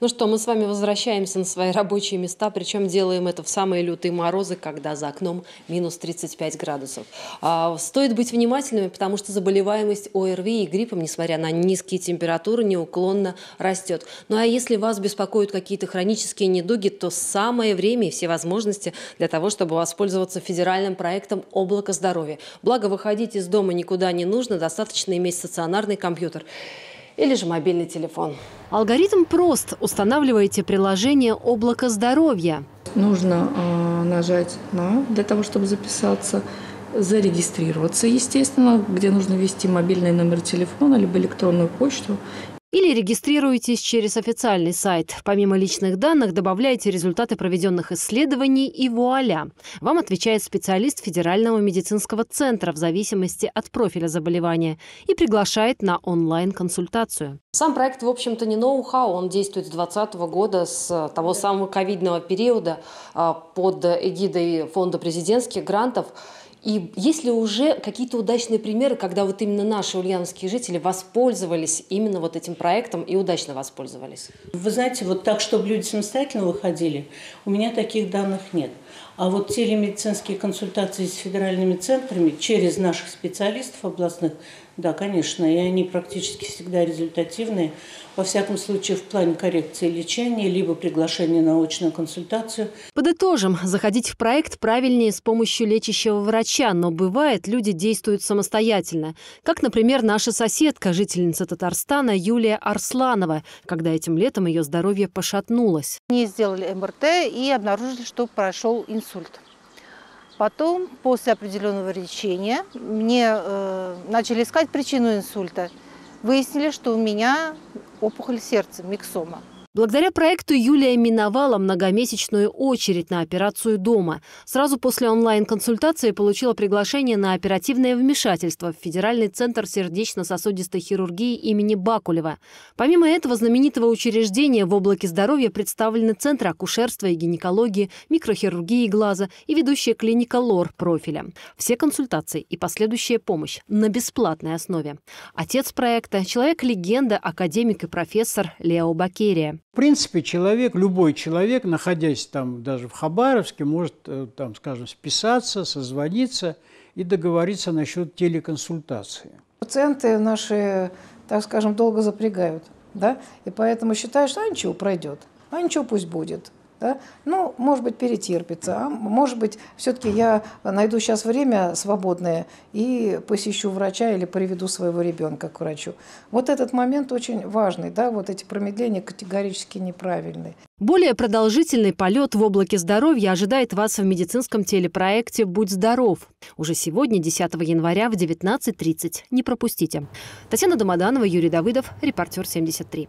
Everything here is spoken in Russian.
Ну что, мы с вами возвращаемся на свои рабочие места, причем делаем это в самые лютые морозы, когда за окном минус 35 градусов. А, стоит быть внимательными, потому что заболеваемость ОРВИ и гриппом, несмотря на низкие температуры, неуклонно растет. Ну а если вас беспокоят какие-то хронические недуги, то самое время и все возможности для того, чтобы воспользоваться федеральным проектом «Облако здоровья». Благо, выходить из дома никуда не нужно, достаточно иметь стационарный компьютер или же мобильный телефон. Алгоритм прост. Устанавливаете приложение «Облако здоровья». Нужно э, нажать на для того, чтобы записаться, зарегистрироваться, естественно, где нужно ввести мобильный номер телефона либо электронную почту или регистрируйтесь через официальный сайт. Помимо личных данных добавляете результаты проведенных исследований и вуаля. Вам отвечает специалист Федерального медицинского центра в зависимости от профиля заболевания и приглашает на онлайн-консультацию. Сам проект, в общем-то, не ноу-хау. Он действует с 2020 года, с того самого ковидного периода а, под эгидой Фонда президентских грантов. И есть ли уже какие-то удачные примеры, когда вот именно наши ульяновские жители воспользовались именно вот этим проектом и удачно воспользовались? Вы знаете, вот так, чтобы люди самостоятельно выходили, у меня таких данных нет. А вот телемедицинские консультации с федеральными центрами через наших специалистов областных да, конечно, и они практически всегда результативные. Во всяком случае, в плане коррекции лечения, либо приглашения на очную консультацию. Подытожим, заходить в проект правильнее с помощью лечащего врача, но бывает, люди действуют самостоятельно. Как, например, наша соседка, жительница Татарстана Юлия Арсланова, когда этим летом ее здоровье пошатнулось. Мне сделали МРТ и обнаружили, что прошел инсульт. Потом, после определенного лечения, мне э, начали искать причину инсульта. Выяснили, что у меня опухоль сердца, миксома. Благодаря проекту Юлия миновала многомесячную очередь на операцию дома. Сразу после онлайн-консультации получила приглашение на оперативное вмешательство в Федеральный центр сердечно-сосудистой хирургии имени Бакулева. Помимо этого знаменитого учреждения в облаке здоровья представлены Центр акушерства и гинекологии, микрохирургии глаза и ведущая клиника ЛОР профиля. Все консультации и последующая помощь на бесплатной основе. Отец проекта – человек-легенда, академик и профессор Лео Бакерия. Принципе, человек, любой человек, находясь там даже в Хабаровске, может, э, там, скажем, списаться, созвониться и договориться насчет телеконсультации. Пациенты наши, так скажем, долго запрягают, да, и поэтому считают, что а ничего, пройдет, а ничего, пусть будет. Да? Ну, может быть, перетерпится, а может быть, все-таки я найду сейчас время свободное и посещу врача или приведу своего ребенка к врачу. Вот этот момент очень важный, да, вот эти промедления категорически неправильные. Более продолжительный полет в облаке здоровья ожидает вас в медицинском телепроекте «Будь здоров». Уже сегодня, 10 января в 19.30. Не пропустите. Татьяна Домоданова, Юрий Давыдов, репортер 73.